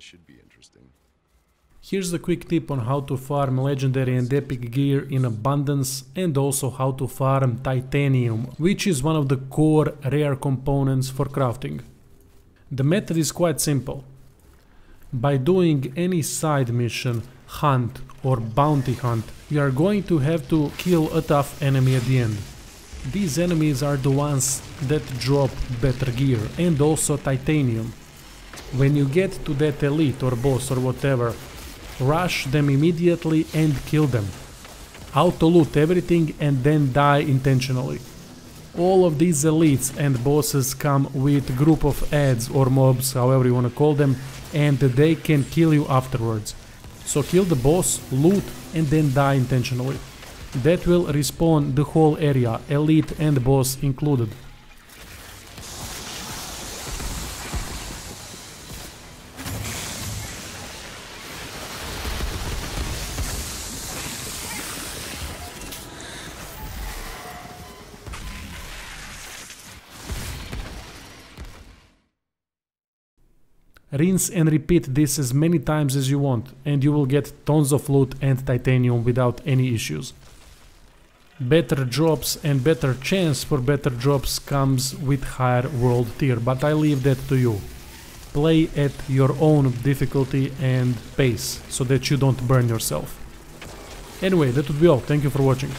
This should be interesting. Here's a quick tip on how to farm legendary and epic gear in abundance and also how to farm titanium, which is one of the core rare components for crafting. The method is quite simple. By doing any side mission, hunt or bounty hunt, you are going to have to kill a tough enemy at the end. These enemies are the ones that drop better gear and also titanium. When you get to that elite or boss or whatever, rush them immediately and kill them. Auto loot everything and then die intentionally. All of these elites and bosses come with group of ads or mobs, however you wanna call them, and they can kill you afterwards. So kill the boss, loot and then die intentionally. That will respawn the whole area, elite and boss included. Rinse and repeat this as many times as you want and you will get tons of loot and titanium without any issues. Better drops and better chance for better drops comes with higher world tier, but I leave that to you. Play at your own difficulty and pace so that you don't burn yourself. Anyway, that would be all. Thank you for watching.